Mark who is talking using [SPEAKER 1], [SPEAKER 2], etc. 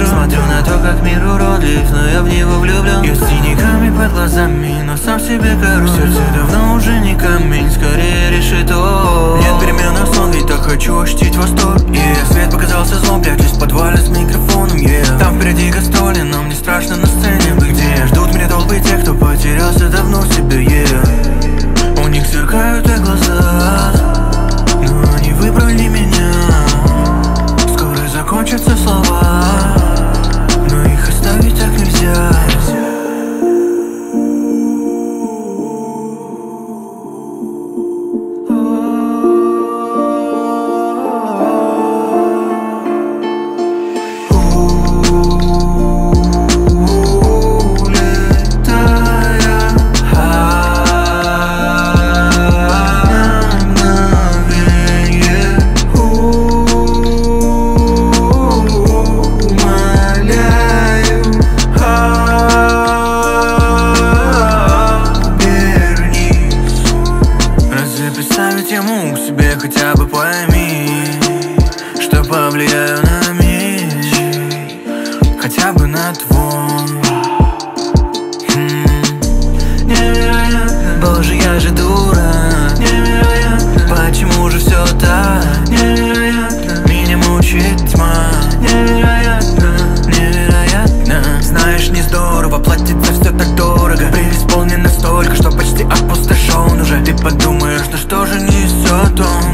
[SPEAKER 1] вижу Смотрю на то, как мир уродлив, но я в него влюблен. Я с синяками под глазами, но сам себе король. Сердце давно уже не камень, скорее решето. Нет перемен сон, ведь так хочу ощутить восторг. Yeah. Свет показался злом, прячусь в подвале с микрофоном yeah. Там впереди гастроли, но мне страшно на сцене быть. Где ждут меня долбы тех, тему к себе хотя бы пойми Что повлияю на мир Хотя бы на твой. Хм. Невероятно. Боже, я же дура Невероятно. Почему же все так? Невероятно. Меня мучит тьма. Невероятно. Невероятно. Знаешь, не здорово платить 的痛